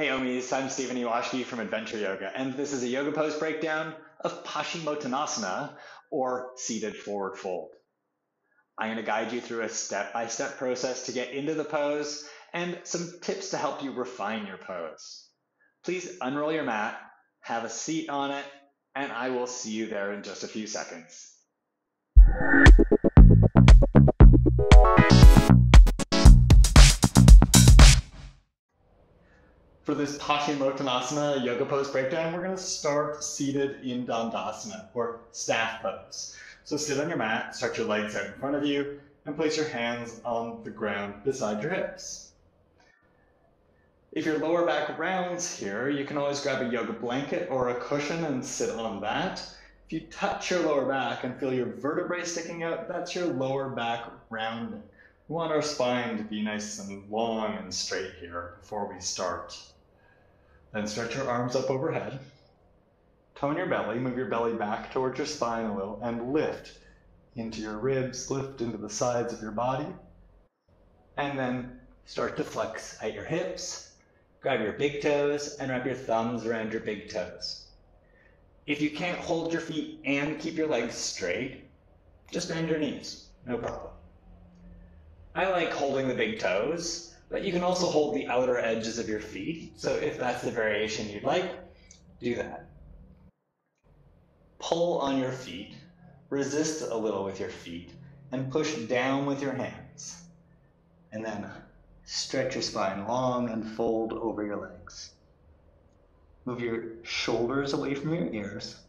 Hey OMies, I'm Stephen Ewashkiw from Adventure Yoga, and this is a yoga pose breakdown of Paschimottanasana, or seated forward fold. I'm going to guide you through a step-by-step process to get into the pose and some tips to help you refine your pose. Please unroll your mat, have a seat on it, and I will see you there in just a few seconds. For this Paschimottanasana yoga pose breakdown, we're going to start seated in Dandasana, or staff pose. So sit on your mat, stretch your legs out in front of you, and place your hands on the ground beside your hips. If your lower back rounds here, you can always grab a yoga blanket or a cushion and sit on that. If you touch your lower back and feel your vertebrae sticking out, that's your lower back rounding. We want our spine to be nice and long and straight here before we start. Then stretch your arms up overhead. Tone your belly, move your belly back towards your spine a little, and lift into your ribs, lift into the sides of your body. And then start to flex at your hips. Grab your big toes and wrap your thumbs around your big toes. If you can't hold your feet and keep your legs straight, just bend your knees, no problem. I like holding the big toes, but you can also hold the outer edges of your feet. So if that's the variation you'd like, do that. Pull on your feet, resist a little with your feet, and push down with your hands. And then stretch your spine long and fold over your legs. Move your shoulders away from your ears.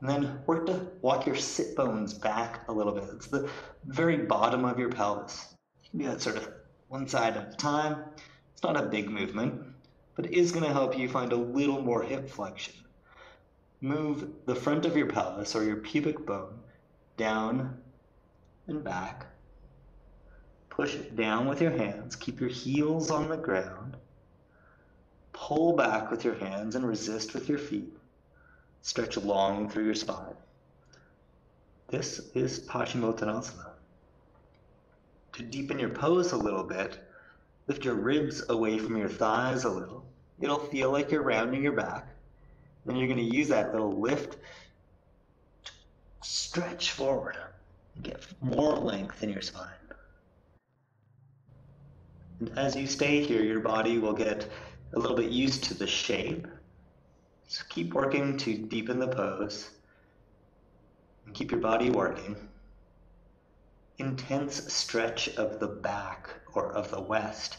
And then work to walk your sit bones back a little bit. It's the very bottom of your pelvis. You that sort of one side at a time. It's not a big movement, but it is going to help you find a little more hip flexion. Move the front of your pelvis or your pubic bone down and back. Push it down with your hands. Keep your heels on the ground. Pull back with your hands and resist with your feet. Stretch long through your spine. This is Paschimottanasana. To deepen your pose a little bit, lift your ribs away from your thighs a little. It'll feel like you're rounding your back. Then you're going to use that little lift stretch forward and get more length in your spine. And as you stay here, your body will get a little bit used to the shape. So keep working to deepen the pose and keep your body working. Intense stretch of the back or of the west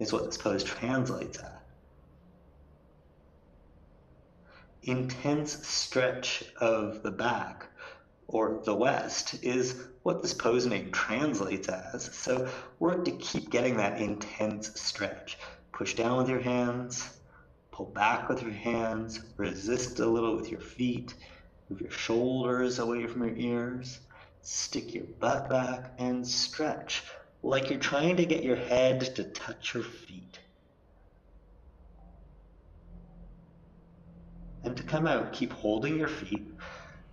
is what this pose translates as. Intense stretch of the back or the west is what this pose name translates as. So work to keep getting that intense stretch. Push down with your hands, pull back with your hands, resist a little with your feet, move your shoulders away from your ears, stick your butt back and stretch like you're trying to get your head to touch your feet. And to come out, keep holding your feet,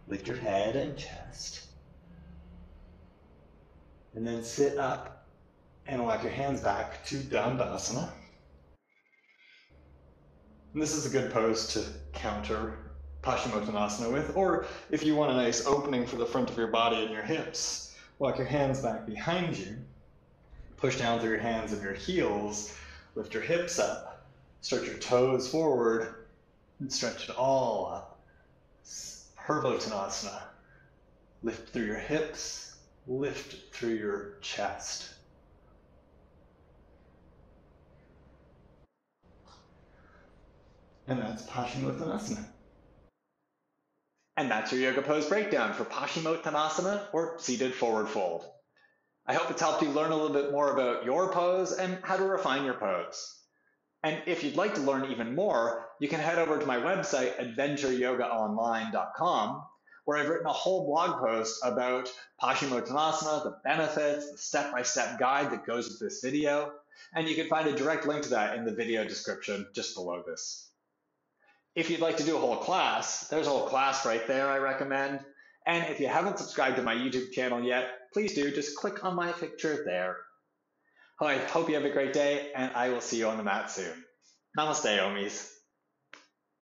lift your head and chest. And then sit up and walk your hands back to Dandasana. And this is a good pose to counter Paschimottanasana with, or if you want a nice opening for the front of your body and your hips, walk your hands back behind you, push down through your hands and your heels, lift your hips up, stretch your toes forward, and stretch it all up. Purvottanasana. Lift through your hips, lift through your chest. And that's Paschimottanasana. And that's your yoga pose breakdown for Paschimottanasana or seated forward fold. I hope it's helped you learn a little bit more about your pose and how to refine your pose. And if you'd like to learn even more, you can head over to my website, adventureyogaonline.com, where I've written a whole blog post about Paschimottanasana, the benefits, the step-by-step guide that goes with this video. And you can find a direct link to that in the video description just below this. If you'd like to do a whole class, there's a whole class right there I recommend. And if you haven't subscribed to my YouTube channel yet, please do. Just click on my picture there. I hope you have a great day, and I will see you on the mat soon. Namaste, OMies.